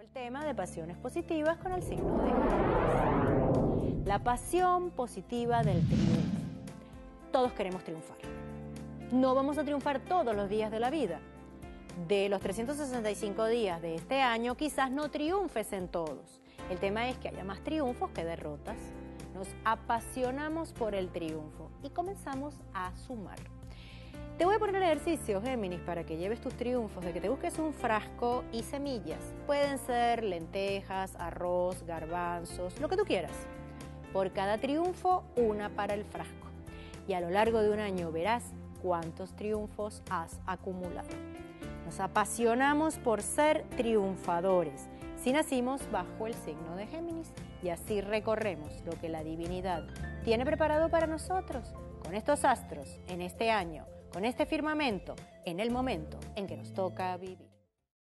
El tema de pasiones positivas con el signo de. La pasión positiva del triunfo. Todos queremos triunfar. No vamos a triunfar todos los días de la vida. De los 365 días de este año, quizás no triunfes en todos. El tema es que haya más triunfos que derrotas. Nos apasionamos por el triunfo y comenzamos a sumar. Te voy a poner el ejercicio, Géminis, para que lleves tus triunfos, de que te busques un frasco y semillas. Pueden ser lentejas, arroz, garbanzos, lo que tú quieras. Por cada triunfo, una para el frasco. Y a lo largo de un año verás cuántos triunfos has acumulado. Nos apasionamos por ser triunfadores. Si nacimos bajo el signo de Géminis y así recorremos lo que la divinidad tiene preparado para nosotros con estos astros en este año con este firmamento en el momento en que nos toca vivir.